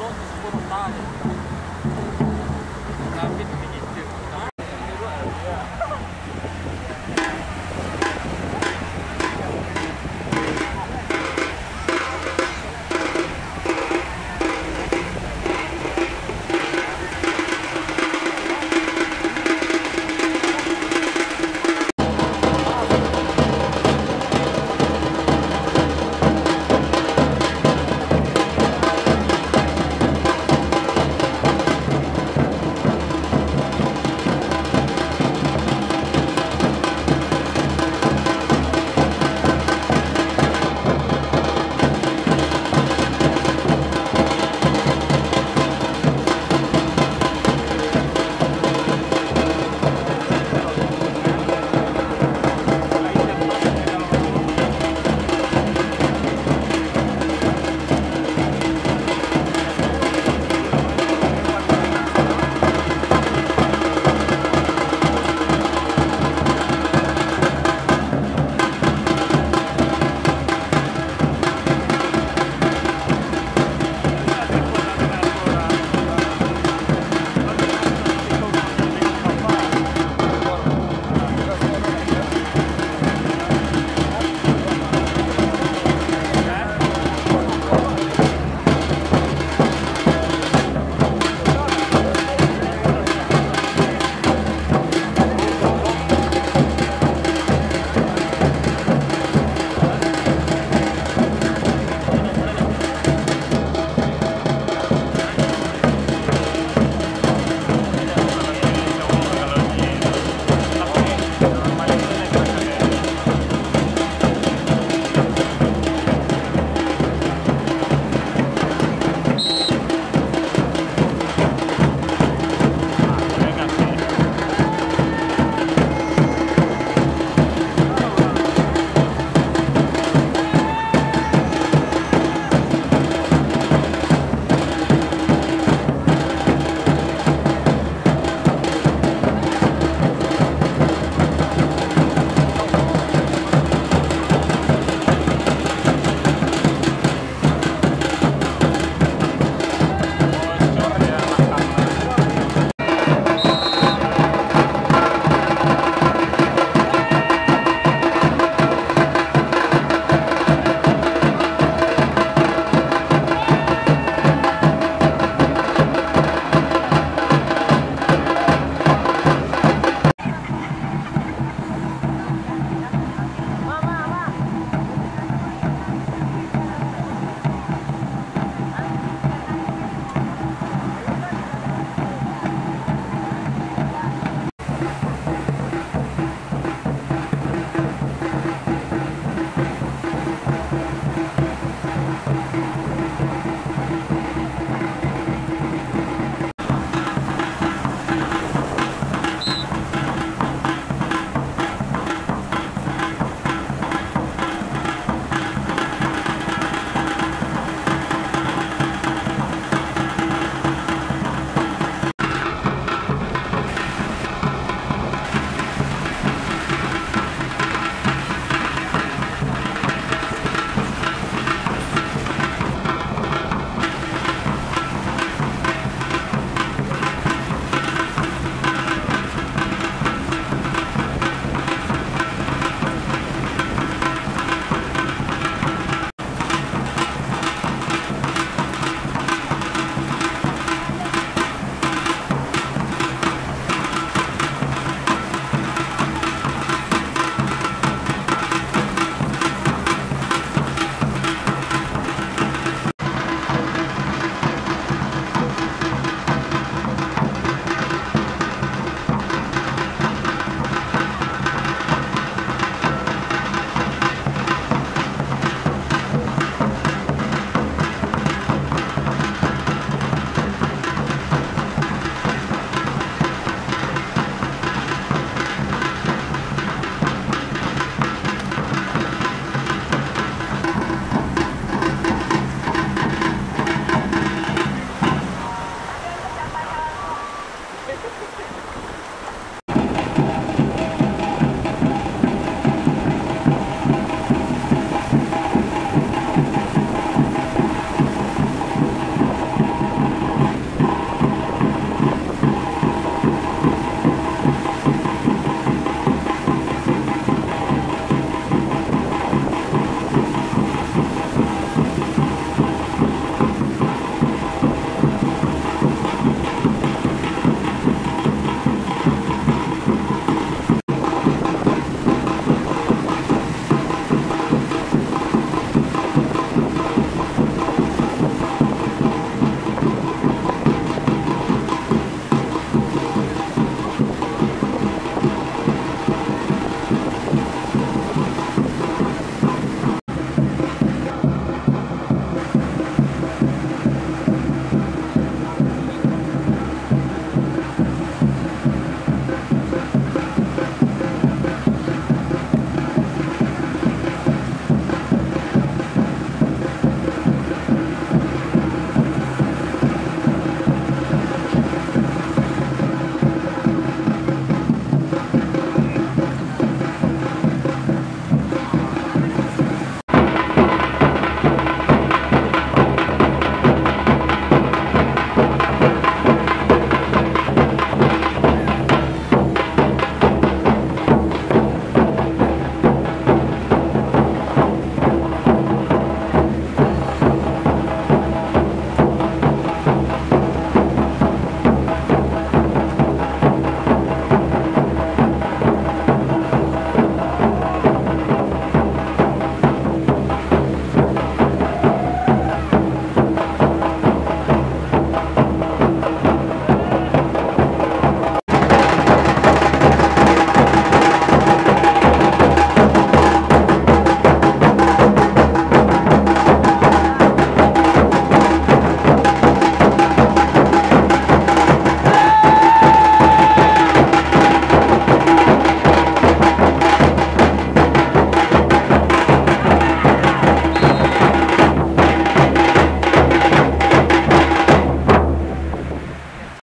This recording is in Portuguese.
todos voluntários.